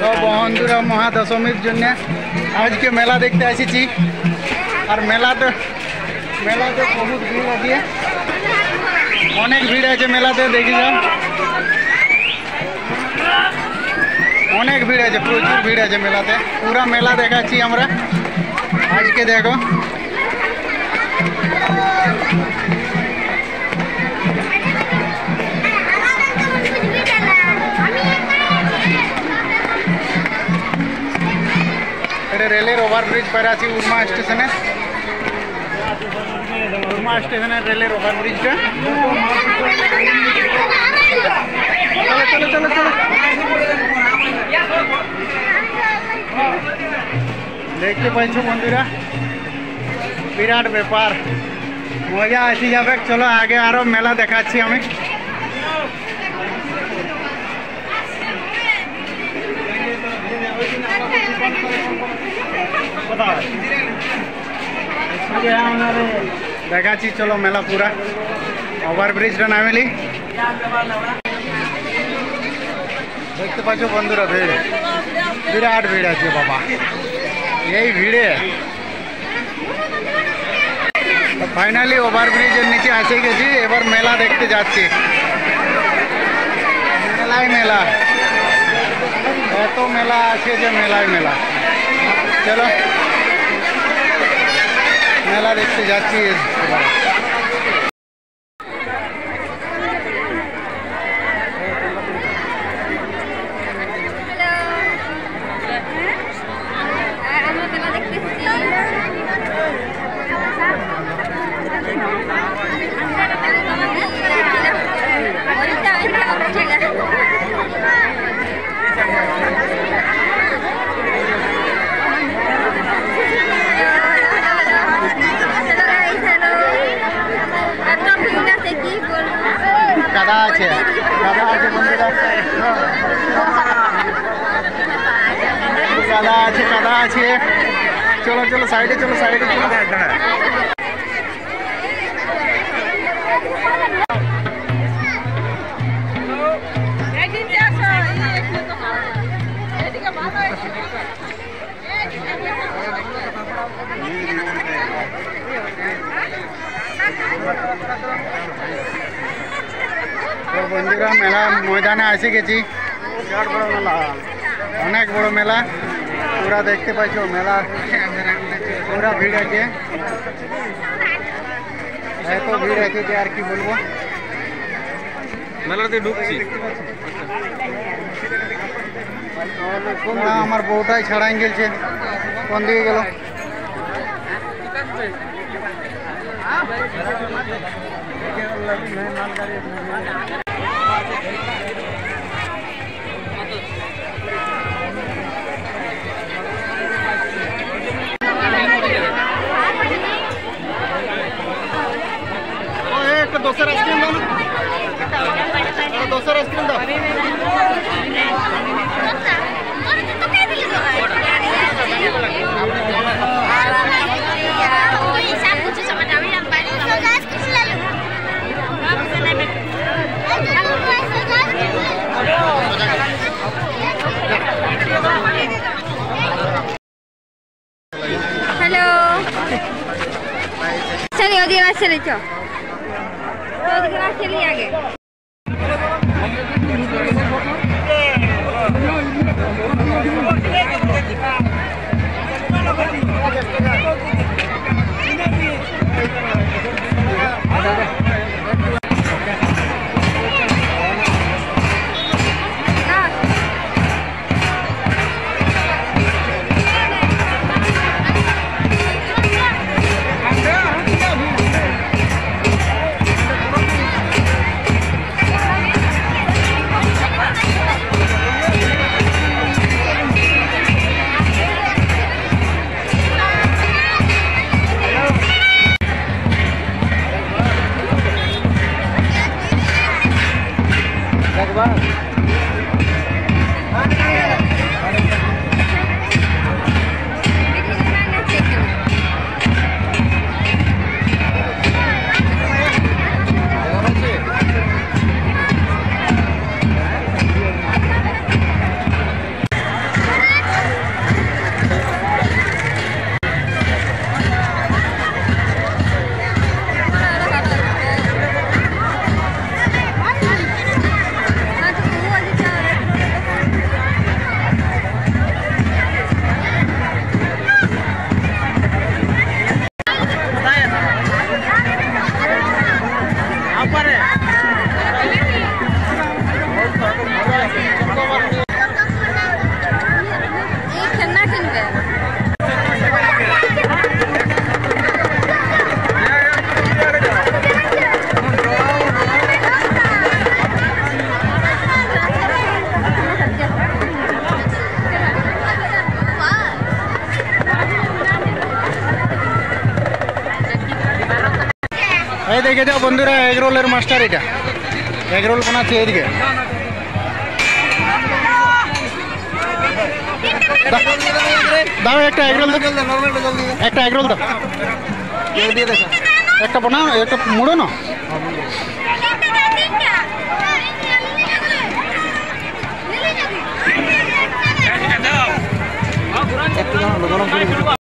তো বন্ধুরা মহাদশমীর জন্য আজকে মেলা দেখতে আসিছি আর মেলাতে মেলাতে বহুত ভিড় আছে অনেক ভিড় আছে মেলাতে দেখি যাও অনেক ভিড় আছে প্রচুর ভিড় আছে মেলাতে পুরা মেলা দেখাচ্ছি আমরা আজকে দেখো এটা রেলের ওভারব্রিজ পার আছি উর্মা স্টেশনে উর্মা স্টেশনের রেলের ওভারব্রিজটা চলো চলো চলো চলো দেখতে পাইছো বন্ধুরা বিরাট ব্যাপার মজা আসি যাবে চলো আগে আরো মেলা দেখাচ্ছি আমি দেখাচ্ছি চলো মেলা পুরা ওভারব্রিজটা নামিলি দেখতে পাচ্ছ বন্ধুরা ভিড় বিরাট ভিড় আছে বাবা এই ভিড়ে ফাইনালি ওভারব্রিজের নিচে এসে গেছি এবার মেলা দেখতে যাচ্ছি মেলায় মেলা এত মেলা আছে যে মেলায় মেলা চলো মেলা দেখতে যাচ্ছি কাদা আছে। দাদা আছে, বন্ধুরা। দাদা আছে দাদা আছে। চলো চলো, সাইডে চলো সাইডে, চলো। তো বন্ধুরা মেলা ময়দানে এসে গেছি বিরাট বড় মেলা অনেক বড় মেলা পুরা দেখতে পাচ্ছ মেলা পুরা ভিড় আছে এত ভিড় আছে যে আর কি বলবো মেলাতে ঢুকছি না আমার বউটাই ছাড়াই গেছে কোন দিকে গেল একটা Será que से चलिए ओदी से ले चो ओदी से ले आगे। দেখে যাও বন্ধুরা এগরোলের মাস্টার এটা। এগরোল বানাচ্ছে এদিকে দাও একটা এগরোল একটা এগরোল দাও। একটা বানাও একটা মুড়ো না একটু